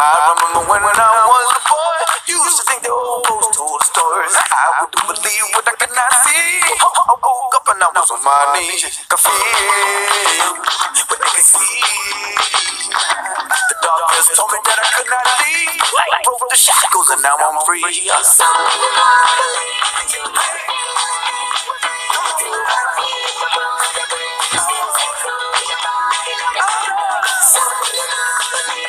I remember when, when I was a boy, used to think the old folks told stories. I wouldn't believe what I could not see. I woke up and I was on my knees. Feel what they could see. The doctors told me that I could not leave. I broke the shackles and now I'm free.